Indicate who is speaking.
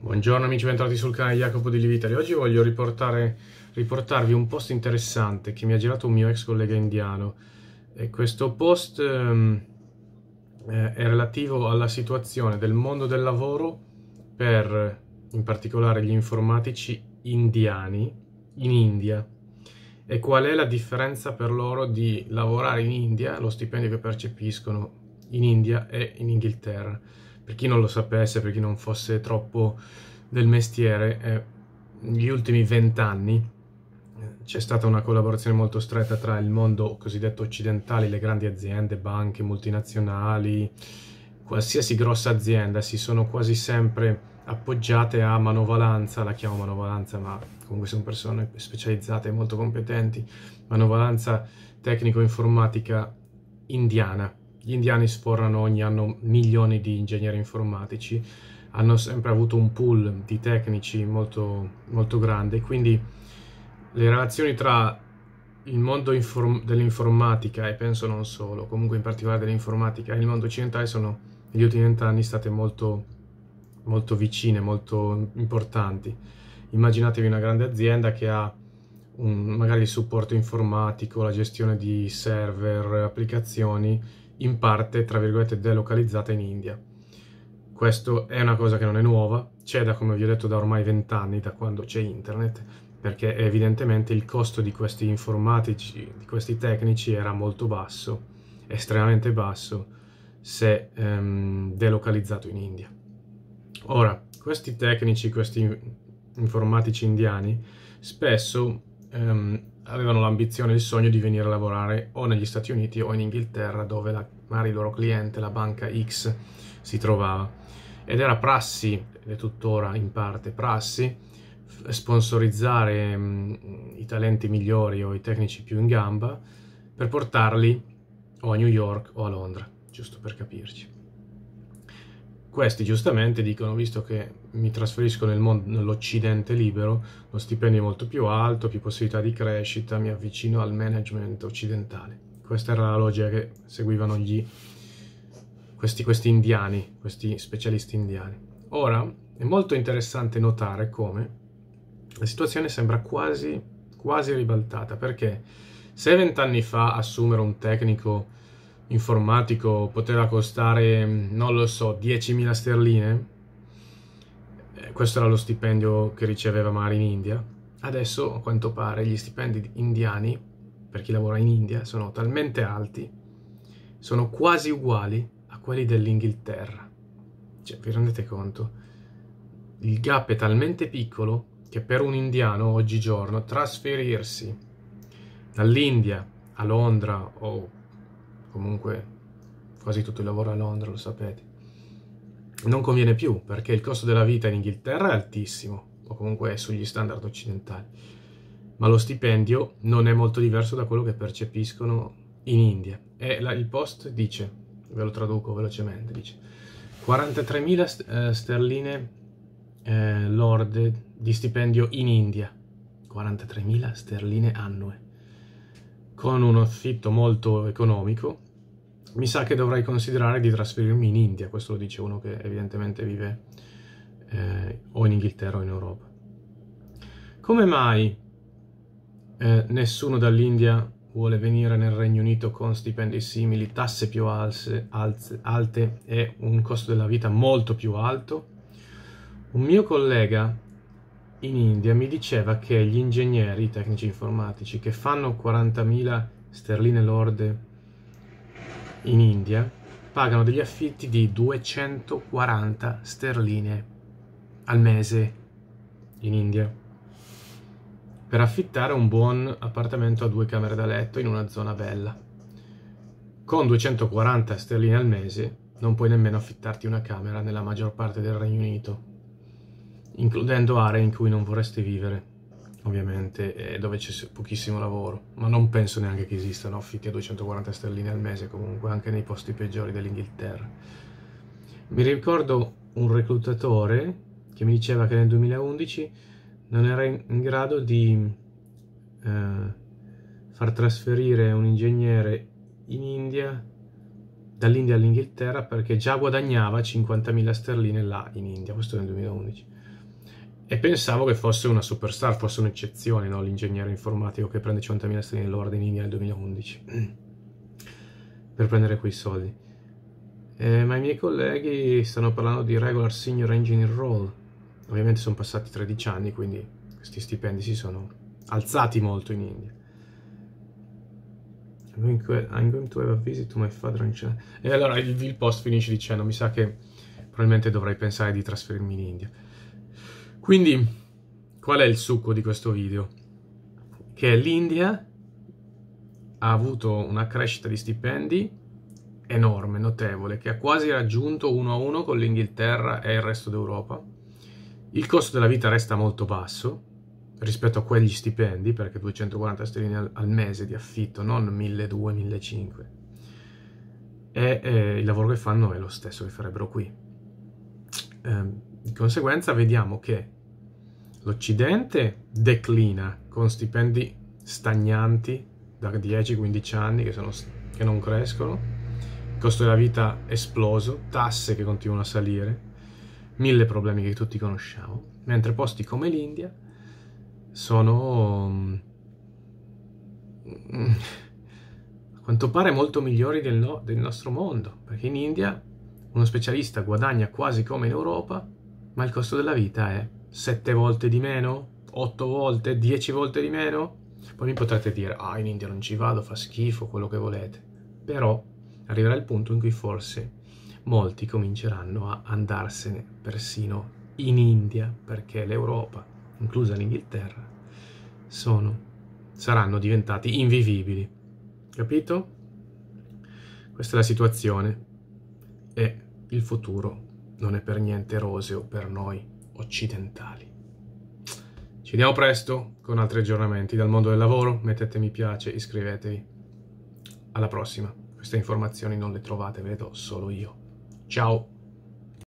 Speaker 1: Buongiorno amici, bentornati sul canale Jacopo di Livitali. Oggi voglio riportarvi un post interessante che mi ha girato un mio ex collega indiano. E questo post ehm, è relativo alla situazione del mondo del lavoro per, in particolare, gli informatici indiani in India e qual è la differenza per loro di lavorare in India, lo stipendio che percepiscono in India e in Inghilterra per chi non lo sapesse, per chi non fosse troppo del mestiere, eh, negli ultimi vent'anni eh, c'è stata una collaborazione molto stretta tra il mondo cosiddetto occidentale, le grandi aziende, banche, multinazionali, qualsiasi grossa azienda si sono quasi sempre appoggiate a manovalanza, la chiamo manovalanza ma comunque sono persone specializzate e molto competenti, manovalanza tecnico-informatica indiana gli indiani sforrano ogni anno milioni di ingegneri informatici, hanno sempre avuto un pool di tecnici molto, molto grande, quindi le relazioni tra il mondo dell'informatica e penso non solo, comunque in particolare dell'informatica e il mondo occidentale sono negli ultimi vent'anni state molto, molto vicine, molto importanti. Immaginatevi una grande azienda che ha un, magari il supporto informatico, la gestione di server, applicazioni in parte, tra virgolette, delocalizzata in India. Questo è una cosa che non è nuova, c'è da, come vi ho detto, da ormai vent'anni, da quando c'è internet, perché evidentemente il costo di questi informatici, di questi tecnici era molto basso, estremamente basso, se ehm, delocalizzato in India. Ora, questi tecnici, questi informatici indiani, spesso ehm, avevano l'ambizione e il sogno di venire a lavorare o negli Stati Uniti o in Inghilterra dove la, magari il loro cliente, la banca X, si trovava. Ed era prassi, ed è tuttora in parte prassi, sponsorizzare mh, i talenti migliori o i tecnici più in gamba per portarli o a New York o a Londra, giusto per capirci. Questi giustamente dicono, visto che mi trasferisco nel mondo, nell'Occidente libero, lo stipendio è molto più alto, più possibilità di crescita, mi avvicino al management occidentale. Questa era la logica che seguivano gli, questi, questi indiani, questi specialisti indiani. Ora, è molto interessante notare come la situazione sembra quasi, quasi ribaltata, perché se vent'anni fa assumere un tecnico informatico poteva costare, non lo so, 10.000 sterline, eh, questo era lo stipendio che riceveva magari in India, adesso a quanto pare gli stipendi indiani, per chi lavora in India, sono talmente alti, sono quasi uguali a quelli dell'Inghilterra. Cioè, vi rendete conto? Il gap è talmente piccolo che per un indiano oggigiorno trasferirsi dall'India a Londra o comunque quasi tutto il lavoro a Londra, lo sapete. Non conviene più perché il costo della vita in Inghilterra è altissimo, o comunque è sugli standard occidentali, ma lo stipendio non è molto diverso da quello che percepiscono in India. E la, il post dice, ve lo traduco velocemente, dice 43.000 eh, sterline eh, lorde di stipendio in India, 43.000 sterline annue, con un affitto molto economico mi sa che dovrei considerare di trasferirmi in India, questo lo dice uno che evidentemente vive eh, o in Inghilterra o in Europa. Come mai eh, nessuno dall'India vuole venire nel Regno Unito con stipendi simili, tasse più alze, alze, alte e un costo della vita molto più alto? Un mio collega in India mi diceva che gli ingegneri, i tecnici informatici, che fanno 40.000 sterline lorde in India pagano degli affitti di 240 sterline al mese in India per affittare un buon appartamento a due camere da letto in una zona bella. Con 240 sterline al mese non puoi nemmeno affittarti una camera nella maggior parte del Regno Unito, includendo aree in cui non vorresti vivere ovviamente, e dove c'è pochissimo lavoro, ma non penso neanche che esistano affitti a 240 sterline al mese comunque, anche nei posti peggiori dell'Inghilterra. Mi ricordo un reclutatore che mi diceva che nel 2011 non era in grado di eh, far trasferire un ingegnere in India dall'India all'Inghilterra perché già guadagnava 50.000 sterline là in India, questo nel 2011. E pensavo che fosse una superstar, fosse un'eccezione, no? l'ingegnere informatico che prende 50.000 sterline l'ora in India nel 2011 per prendere quei soldi. Eh, ma i miei colleghi stanno parlando di regular senior engineer role. Ovviamente sono passati 13 anni, quindi questi stipendi si sono alzati molto in India. I'm going to have a visit to my father in China. E allora il, il post finisce dicendo, mi sa che probabilmente dovrei pensare di trasferirmi in India. Quindi, qual è il succo di questo video? Che l'India ha avuto una crescita di stipendi enorme, notevole, che ha quasi raggiunto uno a uno con l'Inghilterra e il resto d'Europa. Il costo della vita resta molto basso, rispetto a quegli stipendi, perché 240 sterline al, al mese di affitto, non 1200-1500. E eh, il lavoro che fanno è lo stesso che farebbero qui. Eh, di conseguenza vediamo che l'Occidente declina con stipendi stagnanti da 10-15 anni che, sono, che non crescono, il costo della vita esploso, tasse che continuano a salire, mille problemi che tutti conosciamo, mentre posti come l'India sono mm, a quanto pare molto migliori del, no, del nostro mondo, perché in India uno specialista guadagna quasi come in Europa, ma il costo della vita è 7 volte di meno, 8 volte, 10 volte di meno. Poi mi potrete dire, ah in India non ci vado, fa schifo, quello che volete. Però arriverà il punto in cui forse molti cominceranno a andarsene persino in India, perché l'Europa inclusa l'Inghilterra, sono, saranno diventati invivibili. Capito? Questa è la situazione e il futuro non è per niente roseo per noi occidentali. Ci vediamo presto con altri aggiornamenti dal mondo del lavoro, mettete mi piace, iscrivetevi. Alla prossima, queste informazioni non le trovate, vedo solo io. Ciao!